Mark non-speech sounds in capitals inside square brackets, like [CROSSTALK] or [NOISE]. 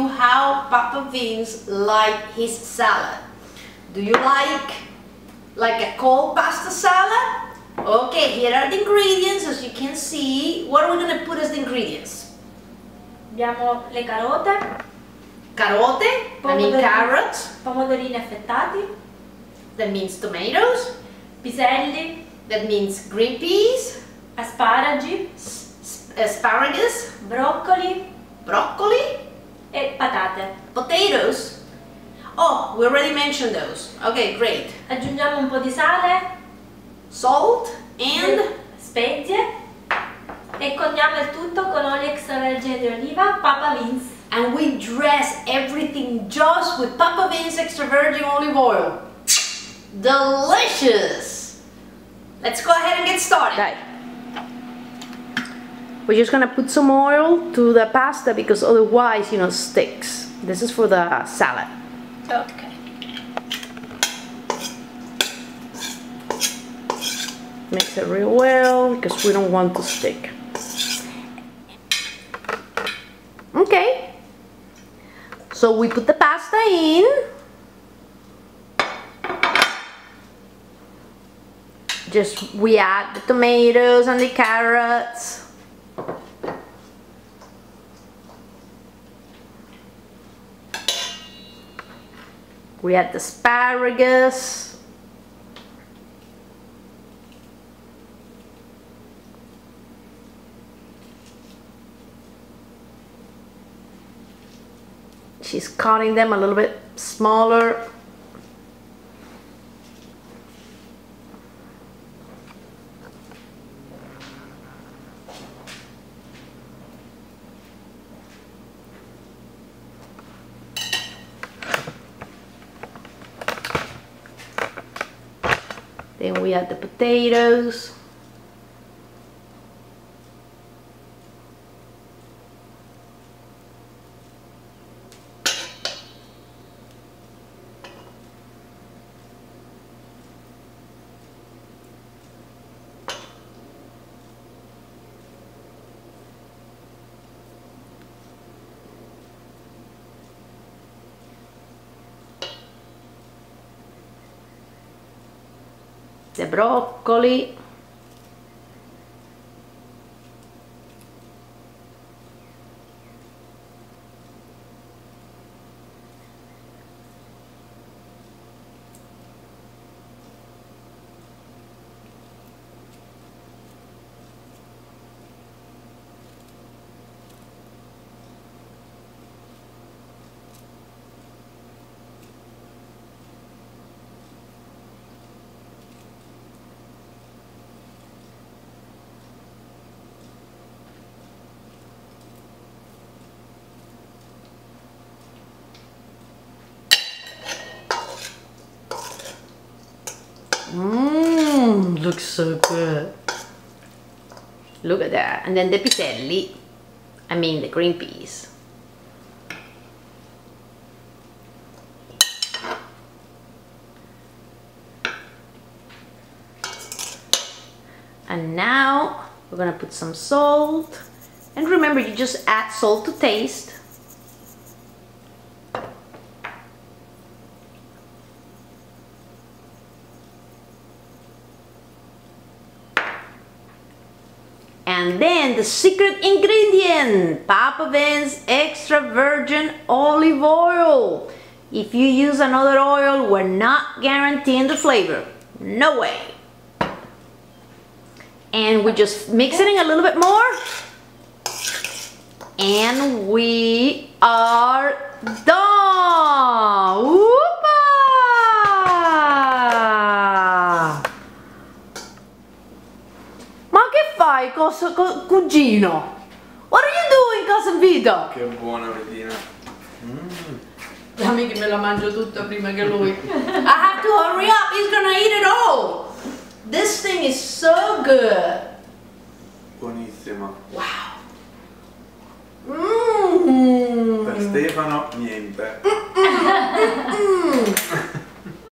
Papa Vince like his salad. Do you like like a cold pasta salad? Okay, here are the ingredients. As you can see. What are we gonna put as the ingredients? Abbiamo le carote, Carote, I mean carrots, pomodorini affettati, that means tomatoes, piselli, that means green peas, asparagi, asparagus, broccoli. Broccoli, e patate. potatoes. Oh, we already mentioned those. Okay, great. Aggiungiamo un po' di sale, Salt and spezie e condiamo il tutto con olio extravergine di oliva Papa Vince. and we dress everything just with Papa Vince extra virgin olive oil. Delicious! Let's go ahead and get started. Dai. We're just gonna put some oil to the pasta because otherwise, you know, sticks. This is for the salad. Ok. Mix it real well because we don't want to stick. Okay. So we put the pasta in. Just we add the tomatoes and the carrots. We had the asparagus. She's cutting them a little bit smaller. Then we add the potatoes. The broccoli Looks so good. Look at that. And then the piselli, I mean the green peas. And now we're gonna put some salt. And remember, you just add salt to taste. And then the secret ingredient, Papa Vince extra virgin olive oil. If you use another oil, we're not guaranteeing the flavor. No way. And we're just mix it in a little bit more. And we are done. Che fai, cos- co- cugino? What are you doing, cousin Vito? Che buona vedina. Dammi che me la mangio tutta prima che lui. [LAUGHS] I have to hurry up, he's gonna eat it all. This thing is so good. Buonissima. Wow. Mmm. Per Stefano niente. Mm.